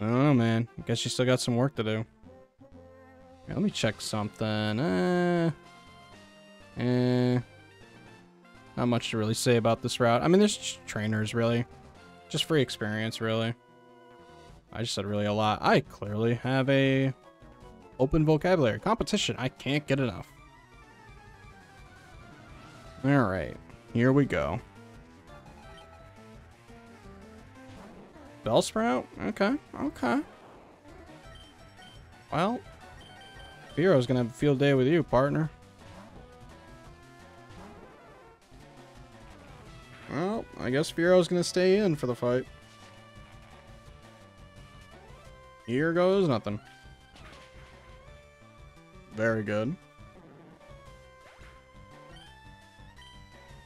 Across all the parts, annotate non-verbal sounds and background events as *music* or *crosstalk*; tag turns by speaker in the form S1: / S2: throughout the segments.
S1: I don't know, man. I guess you still got some work to do. Here, let me check something. Uh, eh. Not much to really say about this route. I mean, there's trainers, really. Just free experience, really. I just said really a lot. I clearly have a open vocabulary. Competition. I can't get enough. Alright. Here we go. Bellsprout? Okay, okay. Well, Fearow's gonna have a field day with you, partner. Well, I guess Fearow's gonna stay in for the fight. Here goes nothing. Very good.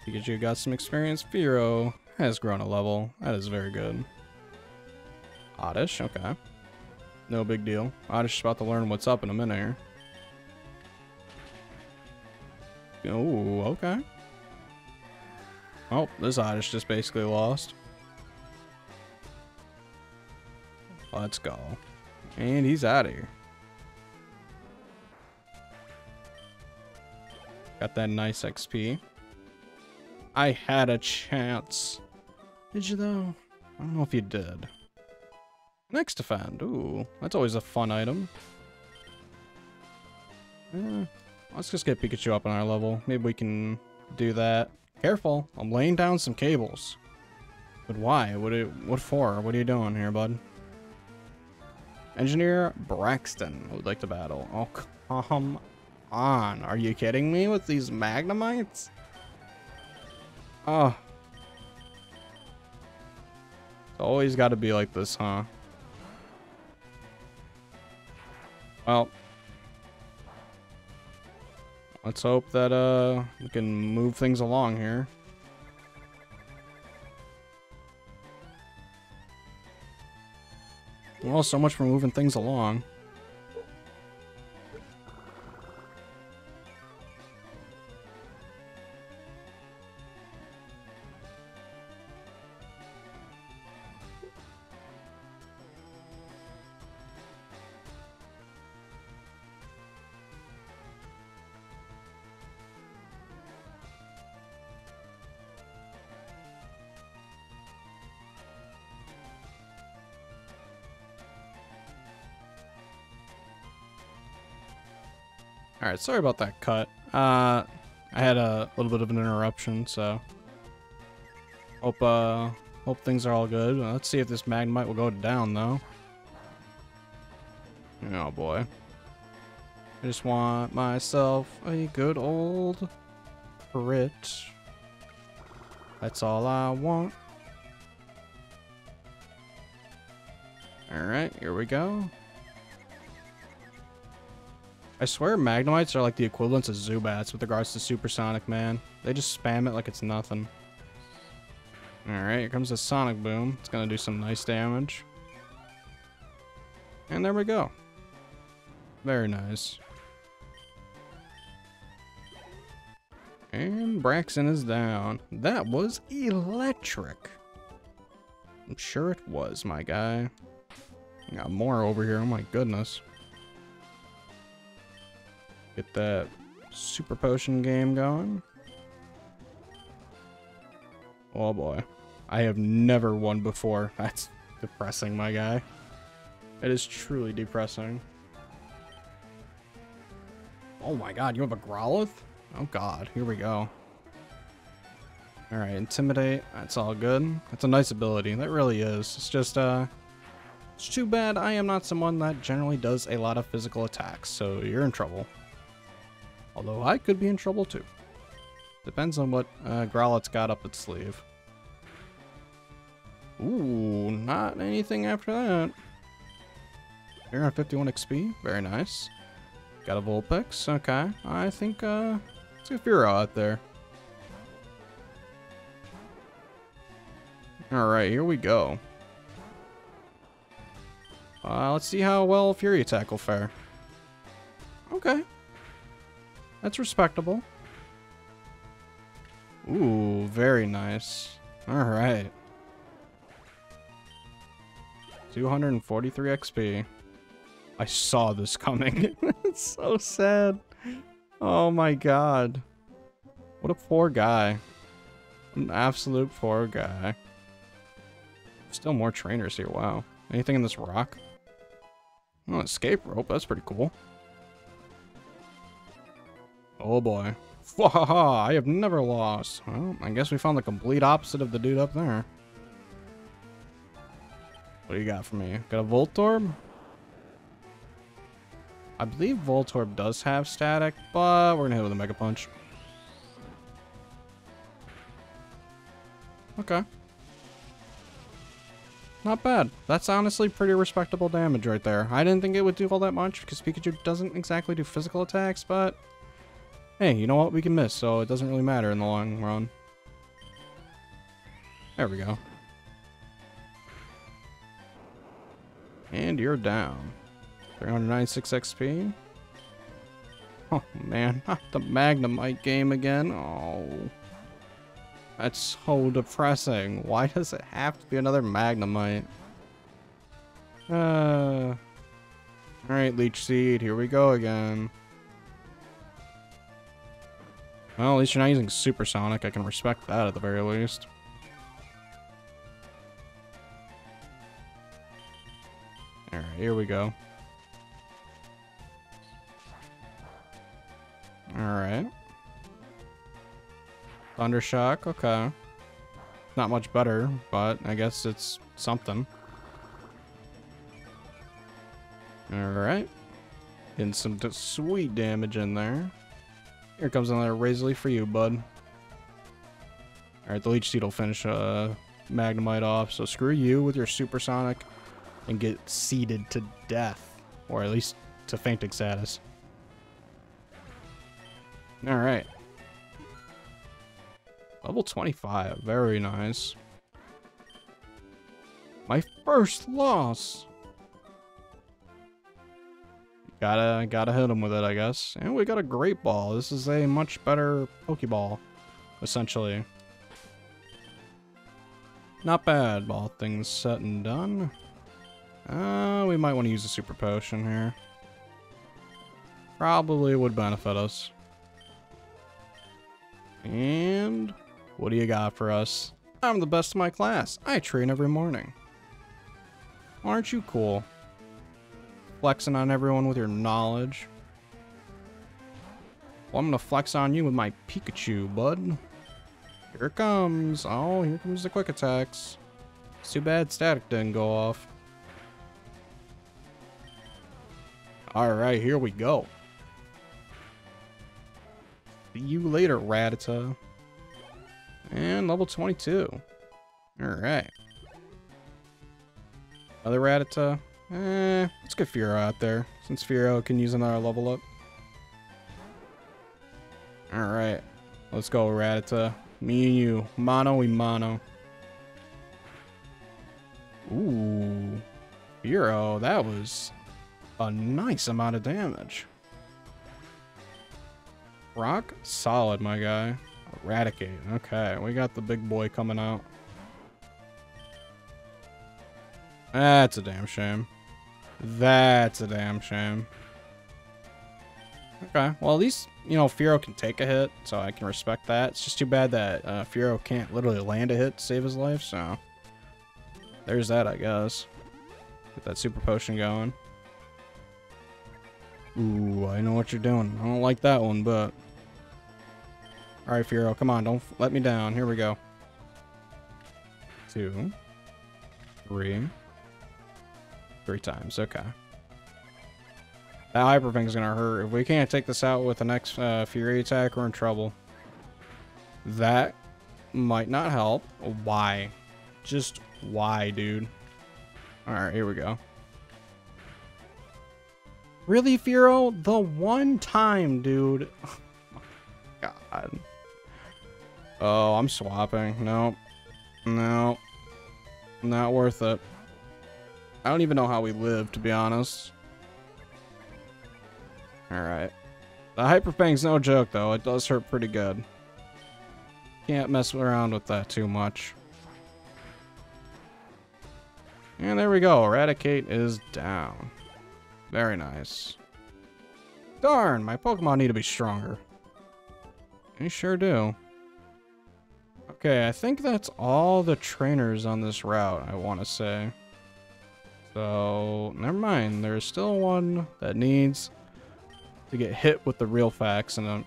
S1: Pikachu got some experience. Fearow has grown a level. That is very good. Oddish, okay. No big deal. Oddish is about to learn what's up in a minute here. Oh, okay. Oh, this Oddish just basically lost. Let's go. And he's out of here. Got that nice XP. I had a chance. Did you though? I don't know if you did. Next defend. Ooh, that's always a fun item. Eh, let's just get Pikachu up on our level. Maybe we can do that. Careful, I'm laying down some cables. But why? What, what for? What are you doing here, bud? Engineer Braxton would like to battle. Oh, come on. Are you kidding me with these Magnemites? Oh. It's always got to be like this, huh? Well. Let's hope that uh we can move things along here. Well, so much for moving things along. Alright, sorry about that cut. Uh, I had a little bit of an interruption, so... Hope, uh, hope things are all good. Let's see if this Magnemite will go down, though. Oh, boy. I just want myself a good old crit. That's all I want. Alright, here we go. I swear Magnemites are like the equivalents of Zubats with regards to Supersonic, man. They just spam it like it's nothing. Alright, here comes the Sonic Boom. It's gonna do some nice damage. And there we go. Very nice. And Braxton is down. That was electric. I'm sure it was, my guy. Got more over here, oh my goodness. Get that super potion game going. Oh boy. I have never won before. *laughs* That's depressing, my guy. It is truly depressing. Oh my god, you have a Growlithe? Oh god, here we go. Alright, Intimidate. That's all good. That's a nice ability. That really is. It's just, uh... It's too bad I am not someone that generally does a lot of physical attacks, so you're in trouble. Although I could be in trouble too. Depends on what uh, Growlithe's got up its sleeve. Ooh, not anything after that. 351 XP, very nice. Got a Vulpix, okay. I think, uh, let's get Fearow out there. Alright, here we go. Uh, let's see how well Fury Attack will fare. Okay, that's respectable. Ooh, very nice. Alright. 243 XP. I saw this coming. *laughs* it's so sad. Oh my god. What a poor guy. An absolute poor guy. Still more trainers here, wow. Anything in this rock? Oh, escape rope, that's pretty cool. Oh boy. Wahaha, I have never lost. Well, I guess we found the complete opposite of the dude up there. What do you got for me? Got a Voltorb? I believe Voltorb does have static, but we're gonna hit with a Mega Punch. Okay. Not bad. That's honestly pretty respectable damage right there. I didn't think it would do all that much because Pikachu doesn't exactly do physical attacks, but hey, you know what? We can miss, so it doesn't really matter in the long run. There we go. And you're down. 396 XP. Oh man, not *laughs* the Magnemite game again. Oh. That's so depressing. Why does it have to be another Magnemite? Uh. Alright, Leech Seed, here we go again. Well, at least you're not using Supersonic. I can respect that at the very least. Alright, here we go. Alright. Thundershock, okay. Not much better, but I guess it's something. Alright. Getting some sweet damage in there. Here comes another Razor Leaf for you, bud. Alright, the Leech Seed will finish uh, Magnemite off, so screw you with your Supersonic and get seeded to death. Or at least to fainting status. Alright. Level 25. Very nice. My first loss. Gotta, gotta hit him with it, I guess. And we got a Great Ball. This is a much better Pokeball, essentially. Not bad, all things set and done. Uh, we might want to use a Super Potion here. Probably would benefit us. And what do you got for us? I'm the best in my class. I train every morning. Aren't you cool? Flexing on everyone with your knowledge. Well, I'm gonna flex on you with my Pikachu, bud. Here it comes. Oh, here comes the quick attacks. It's too bad static didn't go off. Alright, here we go. See you later, Rattata. And level 22. Alright. Another Rattata. Eh, let's get Fearow out there, since Fearow can use another level up. Alright. Let's go, Rattata. Me and you. Mono y mono. Ooh. Fearow, that was a nice amount of damage. Rock solid, my guy. Eradicate. Okay, we got the big boy coming out. That's a damn shame. That's a damn shame. Okay, well at least, you know, Fearow can take a hit, so I can respect that. It's just too bad that uh, Fearow can't literally land a hit to save his life, so... There's that, I guess. Get that super potion going. Ooh, I know what you're doing. I don't like that one, but... Alright, Fearow, come on, don't let me down. Here we go. Two. Three. Three times, okay. That Hyper Fang's gonna hurt. If we can't take this out with the next uh, Fury attack, we're in trouble. That might not help. Why? Just why, dude? Alright, here we go. Really, Fearow? The one time, dude. *laughs* God. Oh, I'm swapping. Nope. No. Not worth it. I don't even know how we live, to be honest. Alright. The Hyper Fang's no joke, though. It does hurt pretty good. Can't mess around with that too much. And there we go. Eradicate is down. Very nice. Darn, my Pokemon need to be stronger. They sure do. Okay, I think that's all the trainers on this route, I want to say. So, never mind. There's still one that needs to get hit with the real facts, and, uh,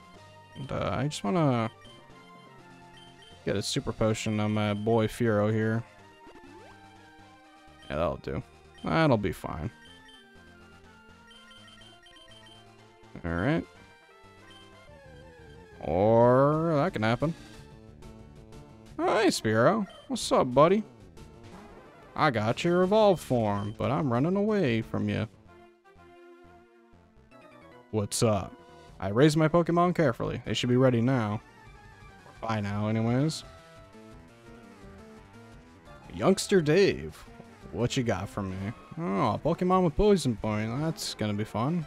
S1: and uh, I just want to get a super potion on my boy Fearow here. Yeah, that'll do. That'll be fine. Alright. Or that can happen. Hey, Spearow. What's up, buddy? I got your evolved form, but I'm running away from you. What's up? I raised my Pokemon carefully. They should be ready now. By now, anyways. Youngster Dave. What you got for me? Oh, a Pokemon with Poison Point. That's gonna be fun.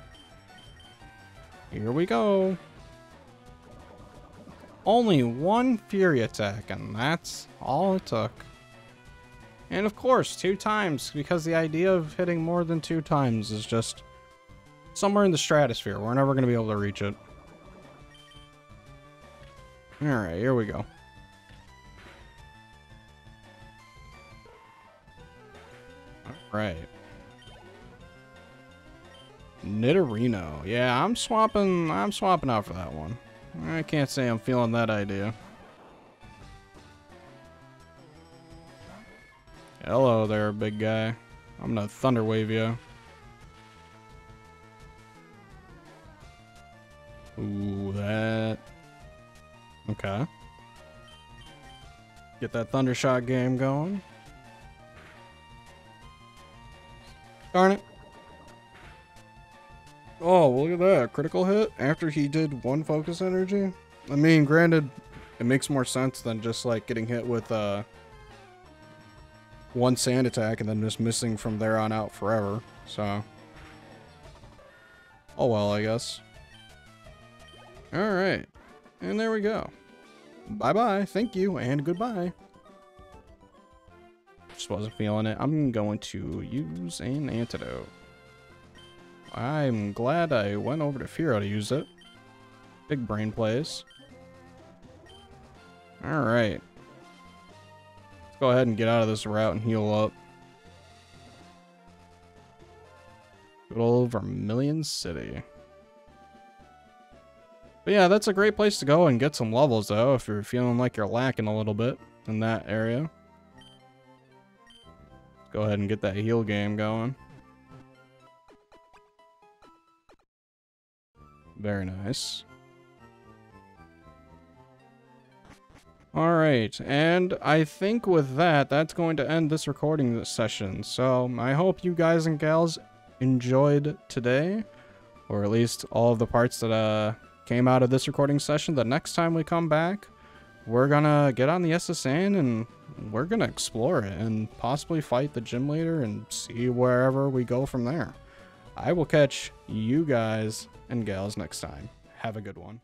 S1: Here we go. Only one Fury attack, and that's all it took. And of course, two times, because the idea of hitting more than two times is just somewhere in the stratosphere. We're never going to be able to reach it. Alright, here we go. Alright. Nidorino. Yeah, I'm swapping I'm swapping out for that one. I can't say I'm feeling that idea. Hello there, big guy. I'm gonna thunder wave you. Ooh, that. Okay. Get that Thundershock game going. Darn it. Oh, look at that. Critical hit after he did one focus energy. I mean, granted, it makes more sense than just like getting hit with uh, one sand attack and then just missing from there on out forever. So, oh well, I guess. All right, and there we go. Bye bye, thank you, and goodbye. Just wasn't feeling it. I'm going to use an antidote. I'm glad I went over to Fearow to use it. Big brain plays. Alright. Go ahead and get out of this route and heal up. Good old Vermilion City. But yeah, that's a great place to go and get some levels though, if you're feeling like you're lacking a little bit in that area. Go ahead and get that heal game going. Very nice. Alright, and I think with that, that's going to end this recording session. So, I hope you guys and gals enjoyed today, or at least all of the parts that uh, came out of this recording session. The next time we come back, we're gonna get on the S.S. Anne and we're gonna explore it and possibly fight the gym leader and see wherever we go from there. I will catch you guys and gals next time. Have a good one.